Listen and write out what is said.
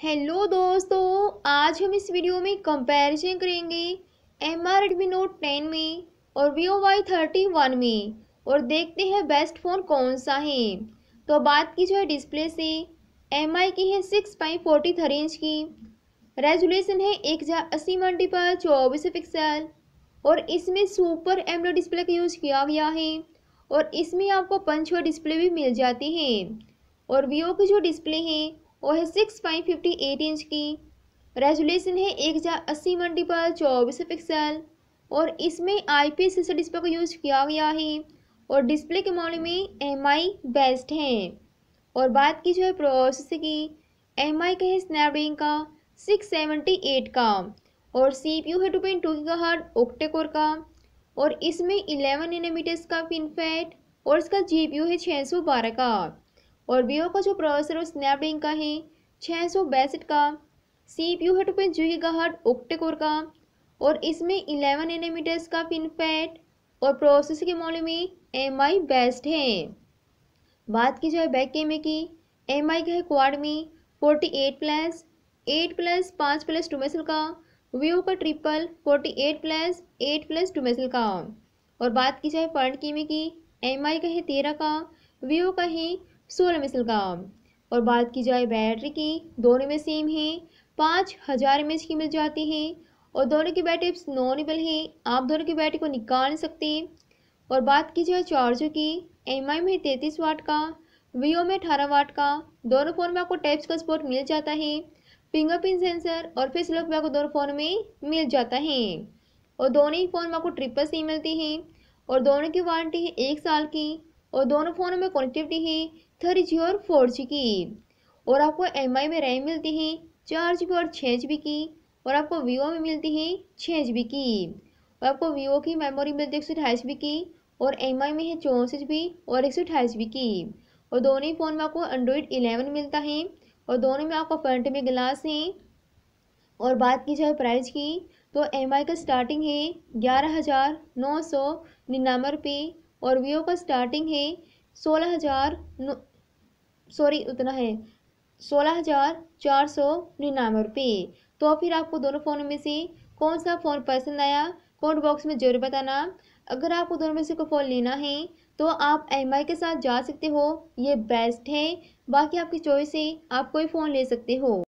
Hello दोस्तों, आज हम इस वीडियो में कंपैरिजन करेंगे M R Redmi Note ten में और वीवो वाई थर्टी वन में और देखते हैं बेस्ट फ़ोन कौन सा है। तो बात की जाए डिस्प्ले से एम आई की है six point forty three inch की। रेजुलेशन है एक हज़ार अस्सी मल्टीपल चौबीस पिक्सल और इसमें सुपर एमरो डिस्प्ले का यूज़ किया गया है और इसमें आपको पंच डिस्प्ले भी मिल जाती है। और वीओ की जो डिस्प्ले है वो है six point fifty eight inch की। रेजुलेशन है एक हज़ार अस्सी मल्टीपल चौबीस पिक्सल और इसमें आई पी एस डिस्प्ले का यूज़ किया गया है और डिस्प्ले के मामले में एम आई बेस्ट है। और बात की जो है प्रोसेस की एम आई का है स्नैपड्रैगन का सिक्स सेवेंटी एट का और सी पी यू है टू पॉइंट टू का हार्ड ओक्टेकोर का और इसमें इलेवन एनमीटर्स का पिनफेट और इसका जी पी यू है छः सौ बारह का। और वीवो का जो प्रोसेसर है स्नैपड्रैगन का है छः सौ बैसठ का। सी पी यू है टू पॉइंट जी का हार्ड ओक्टेकोर का। और इसमें इलेवन एनमीटर्स का पिनफेट और प्रोसेसर के मामले में एम आई बेस्ट है। बात की जाए बैक कैमरे की एम आई का है क्वाड में forty eight plus eight plus, पाँच प्लस टू मेसल का। वीवो का triple forty eight plus eight plus two मेसल का। और बात की जाए फ्रंट कैमरे की एम आई का है तेरह का। वीवो का है सोलह मिसल का और बात की जाए बैटरी की, दोनों में सेम है, पाँच हज़ार एम की मिल जाती है, और दोनों की बैटरी नॉनेबल है, आप दोनों की बैटरी को निकाल नहीं सकते। और बात की जाए चार्जर की एम आई में तैंतीस वाट का वीओ में अठारह वाट का, दोनों फ़ोन में आपको टैप्स का सपोर्ट मिल जाता है फिंगरप्रिंट सेंसर और फेस लॉक भी आपको दोनों फ़ोन में मिल जाता है। और दोनों ही फ़ोन में आपको ट्रिपल सी मिलती है, और दोनों की वारंटी है एक साल की और दोनों फ़ोनों में कनेक्टिविटी है थ्री जी और फोर जी की। और आपको एम आई में रैम मिलती है चार जी बी और छः जी बी की। और आपको वीवो में मिलती है छः जी बी की। और आपको वीवो की मेमोरी मिलती है एक सौ अठाईस जी बी की और एम आई में है चौंसठ जी बी और एक सौ अठाईस जी बी की। और दोनों ही फ़ोन में आपको एंड्रॉयड इलेवन मिलता है और दोनों में आपको फ्रंट में गिलास है। और बात की जाए प्राइस की तो एम आई का स्टार्टिंग है ग्यारह हज़ार नौ सौ निन्यानवे रुपये और वीवो का स्टार्टिंग है सोलह हज़ार सॉरी उतना है। सोलह हज़ार चार सौ निन्यानवे रुपये तो फिर आपको दोनों फ़ोनों में से कौन सा फ़ोन पसंद आया कमेंट बॉक्स में ज़रूर बताना। अगर आपको दोनों में से कोई फ़ोन लेना है तो आप एमआई के साथ जा सकते हो, ये बेस्ट है। बाकी आपकी चॉइस है, आप कोई फ़ोन ले सकते हो।